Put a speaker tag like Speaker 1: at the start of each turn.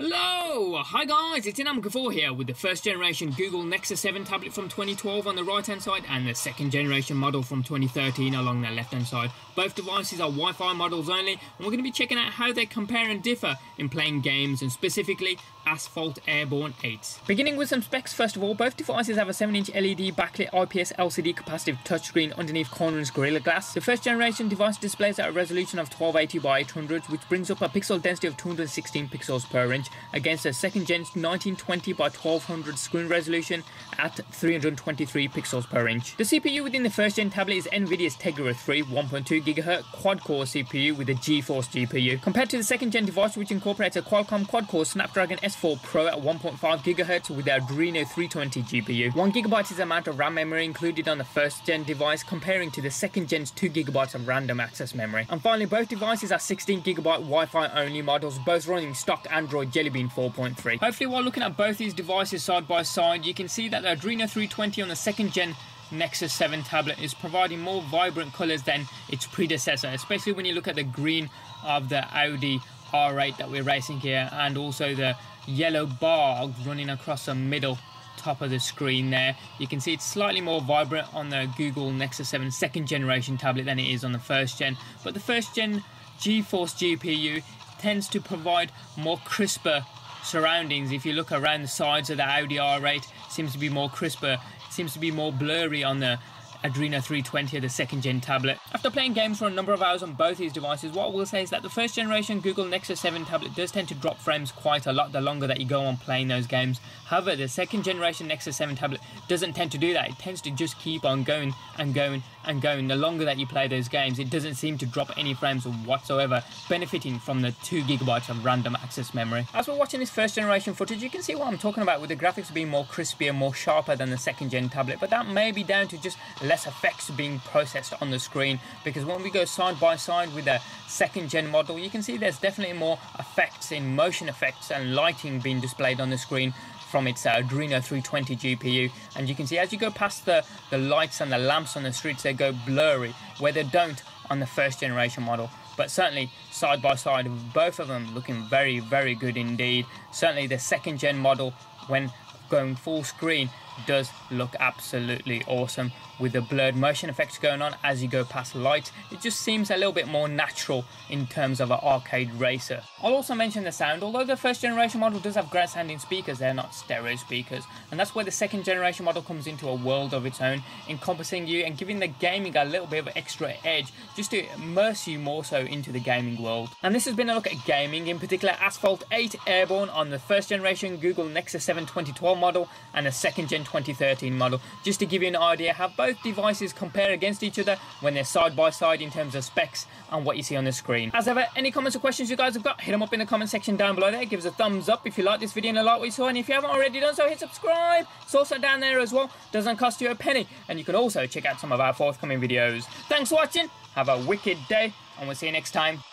Speaker 1: Hello! Hi guys, it's Inam Ghafoor here with the first generation Google Nexus 7 tablet from 2012 on the right hand side and the second generation model from 2013 along the left hand side. Both devices are Wi-Fi models only and we're going to be checking out how they compare and differ in playing games and specifically Asphalt Airborne 8. Beginning with some specs first of all, both devices have a 7 inch LED backlit IPS LCD capacitive touchscreen underneath Corning's Gorilla Glass. The first generation device displays at a resolution of 1280 by 800 which brings up a pixel density of 216 pixels per inch against a second gen 1920 by 1200 screen resolution at 323 pixels per inch. The CPU within the first gen tablet is NVIDIA's Tegra 3 1.2 GHz quad core CPU with a GeForce GPU. Compared to the second gen device which incorporates a Qualcomm quad core Snapdragon S4 Pro at 1.5 GHz with the Adreno 320 GPU. 1GB is the amount of RAM memory included on the first gen device comparing to the second gen's 2GB of random access memory. And finally both devices are 16GB Wi-Fi only models both running stock Android Jelly Bean 4.3. Hopefully while looking at both these devices side by side you can see that the Adreno 320 on the second gen Nexus 7 tablet is providing more vibrant colours than its predecessor, especially when you look at the green of the Audi R8 that we're racing here and also the yellow bar running across the middle top of the screen there. You can see it's slightly more vibrant on the Google Nexus 7 second generation tablet than it is on the first gen, but the first gen GeForce GPU tends to provide more crisper surroundings. If you look around the sides of the Audi R8, seems to be more crisper. Seems to be more blurry on the Adreno 320 the second gen tablet. After playing games for a number of hours on both these devices, what I will say is that the first generation Google Nexus 7 tablet does tend to drop frames quite a lot the longer that you go on playing those games. However, the second generation Nexus 7 tablet doesn't tend to do that. It tends to just keep on going and going and going. The longer that you play those games, it doesn't seem to drop any frames whatsoever, benefiting from the 2 gigabytes of random access memory. As we're watching this first generation footage, you can see what I'm talking about with the graphics being more crispy and more sharper than the second gen tablet, but that may be down to just less effects being processed on the screen because when we go side by side with a second gen model you can see there's definitely more effects in motion effects and lighting being displayed on the screen from its uh, Adreno 320 GPU and you can see as you go past the, the lights and the lamps on the streets they go blurry where they don't on the first generation model. But certainly side by side both of them looking very very good indeed. Certainly the second gen model when going full screen does look absolutely awesome with the blurred motion effects going on as you go past light. It just seems a little bit more natural in terms of an arcade racer. I'll also mention the sound, although the first generation model does have great sounding speakers, they're not stereo speakers. And that's where the second generation model comes into a world of its own, encompassing you and giving the gaming a little bit of extra edge, just to immerse you more so into the gaming world. And this has been a look at gaming, in particular Asphalt 8 Airborne on the first generation Google Nexus 7 2012 model and the second gen 2013 model, just to give you an idea how both devices compare against each other when they're side by side in terms of specs and what you see on the screen. As ever, any comments or questions you guys have got, hit them up in the comment section down below there. Give us a thumbs up if you like this video and like what you saw. And if you haven't already done so, hit subscribe. It's also down there as well. Doesn't cost you a penny. And you can also check out some of our forthcoming videos. Thanks for watching. Have a wicked day. And we'll see you next time.